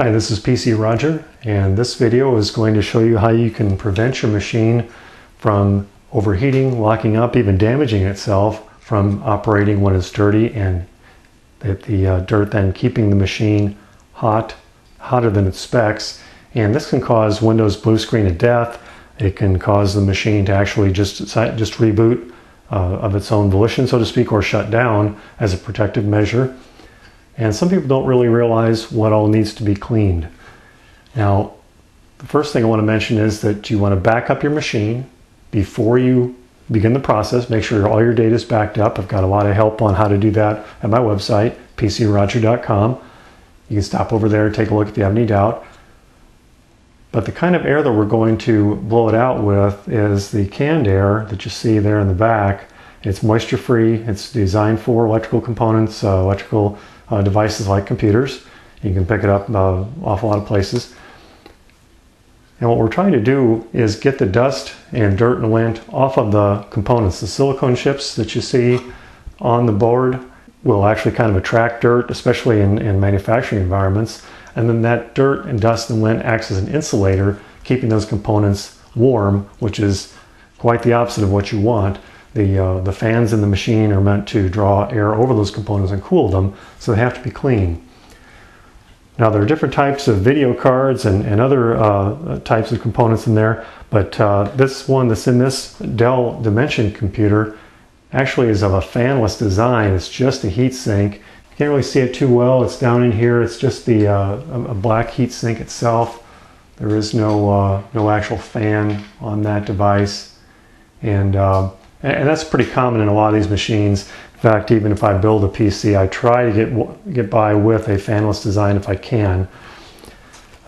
Hi, this is PC Roger, and this video is going to show you how you can prevent your machine from overheating, locking up, even damaging itself from operating when it's dirty and the, the uh, dirt then keeping the machine hot, hotter than its specs. And this can cause Windows blue screen of death. It can cause the machine to actually just, just reboot uh, of its own volition, so to speak, or shut down as a protective measure. And some people don't really realize what all needs to be cleaned. Now, the first thing I want to mention is that you want to back up your machine before you begin the process. Make sure all your data is backed up. I've got a lot of help on how to do that at my website, pcroger.com. You can stop over there take a look if you have any doubt. But the kind of air that we're going to blow it out with is the canned air that you see there in the back. It's moisture free. It's designed for electrical components, uh, electrical uh, devices like computers. You can pick it up uh, awful lot of places. And what we're trying to do is get the dust and dirt and lint off of the components. The silicone chips that you see on the board will actually kind of attract dirt, especially in, in manufacturing environments. And then that dirt and dust and lint acts as an insulator, keeping those components warm, which is quite the opposite of what you want. The, uh, the fans in the machine are meant to draw air over those components and cool them, so they have to be clean. Now there are different types of video cards and, and other uh, types of components in there, but uh, this one that's in this Dell Dimension computer actually is of a fanless design. It's just a heat sink. You can't really see it too well. It's down in here. It's just the uh, a black heat sink itself. There is no uh, no actual fan on that device, and uh, and that's pretty common in a lot of these machines. In fact, even if I build a PC, I try to get, get by with a fanless design if I can.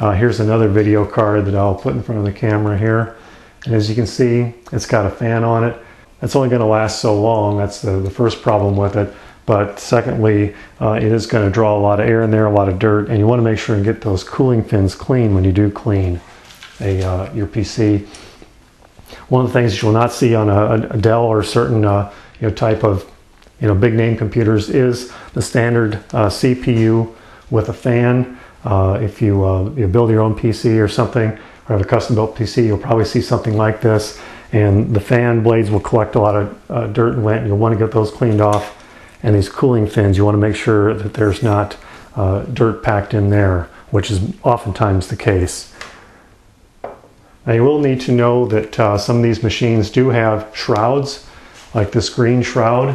Uh, here's another video card that I'll put in front of the camera here. And as you can see, it's got a fan on it. It's only going to last so long. That's the, the first problem with it. But secondly, uh, it is going to draw a lot of air in there, a lot of dirt, and you want to make sure and get those cooling fins clean when you do clean a, uh, your PC. One of the things you will not see on a, a Dell or certain uh, you know, type of you know, big name computers is the standard uh, CPU with a fan. Uh, if you, uh, you build your own PC or something, or have a custom built PC, you'll probably see something like this. And the fan blades will collect a lot of uh, dirt and lint. You'll want to get those cleaned off. And these cooling fins, you want to make sure that there's not uh, dirt packed in there, which is oftentimes the case. Now you will need to know that uh, some of these machines do have shrouds, like this green shroud.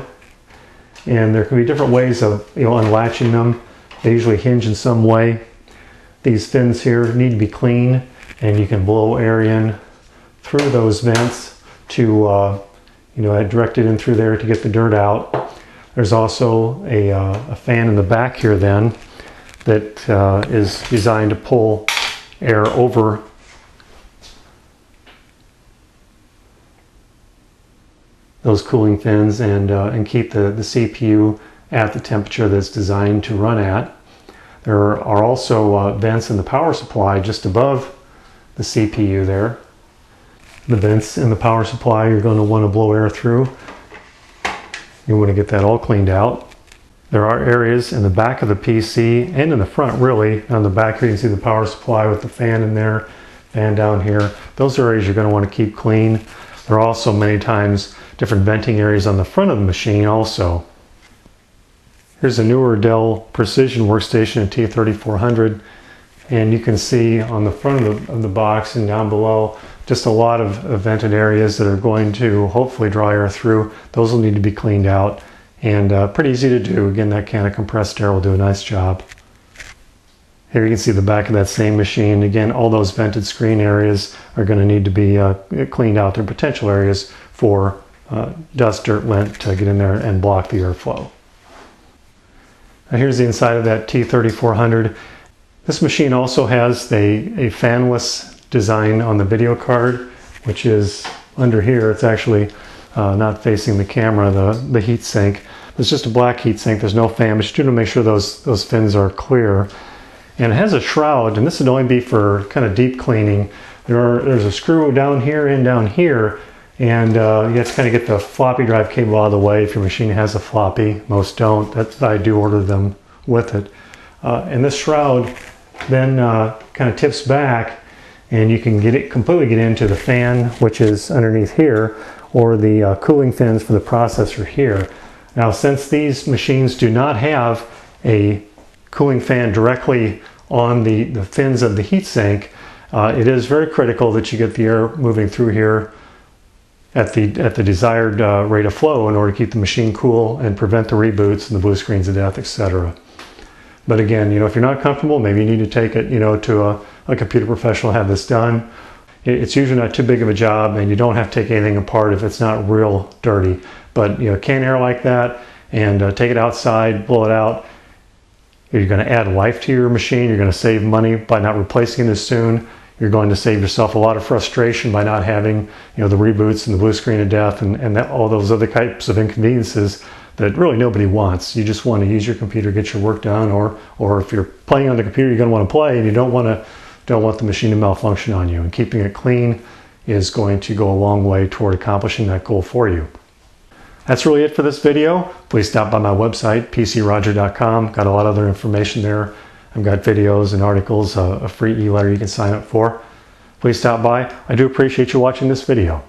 And there can be different ways of you know unlatching them. They usually hinge in some way. These fins here need to be clean and you can blow air in through those vents to uh, you know direct it in through there to get the dirt out. There's also a, uh, a fan in the back here then that uh, is designed to pull air over those cooling fins and, uh, and keep the, the CPU at the temperature that's designed to run at. There are also uh, vents in the power supply just above the CPU there. The vents in the power supply you're going to want to blow air through. You want to get that all cleaned out. There are areas in the back of the PC and in the front really. On the back here you can see the power supply with the fan in there, fan down here. Those are areas you're going to want to keep clean. There are also many times different venting areas on the front of the machine also. Here's a newer Dell Precision workstation, a T3400, and you can see on the front of the, of the box and down below just a lot of vented areas that are going to hopefully draw air through. Those will need to be cleaned out and uh, pretty easy to do. Again, that can of compressed air will do a nice job. Here you can see the back of that same machine. Again, all those vented screen areas are going to need to be uh, cleaned out. They're potential areas for uh, dust, dirt, lint to get in there and block the airflow. Now here's the inside of that T3400. This machine also has a, a fanless design on the video card, which is under here. It's actually uh, not facing the camera, the, the heat sink. It's just a black heat sink. There's no fan, but you do to make sure those, those fins are clear. And it has a shroud, and this would only be for kind of deep cleaning. There are, there's a screw down here and down here, and uh, you have to kind of get the floppy drive cable out of the way if your machine has a floppy. Most don't. That's, I do order them with it. Uh, and this shroud then uh, kind of tips back and you can get it completely get into the fan which is underneath here or the uh, cooling fins for the processor here. Now since these machines do not have a cooling fan directly on the, the fins of the heatsink, uh, it is very critical that you get the air moving through here at the at the desired uh, rate of flow in order to keep the machine cool and prevent the reboots and the blue screens of death, etc. But again, you know, if you're not comfortable, maybe you need to take it, you know, to a, a computer professional, have this done. It's usually not too big of a job, and you don't have to take anything apart if it's not real dirty. But you know, can air like that, and uh, take it outside, blow it out. You're going to add life to your machine. You're going to save money by not replacing it as soon. You're going to save yourself a lot of frustration by not having, you know, the reboots and the blue screen of death and, and that, all those other types of inconveniences that really nobody wants. You just want to use your computer, get your work done, or or if you're playing on the computer, you're going to want to play, and you don't want to don't want the machine to malfunction on you. And keeping it clean is going to go a long way toward accomplishing that goal for you. That's really it for this video. Please stop by my website, pcroger.com. Got a lot of other information there. I've got videos and articles, uh, a free e-letter you can sign up for. Please stop by. I do appreciate you watching this video.